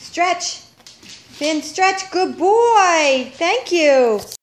Stretch. Finn, stretch. Good boy. Thank you.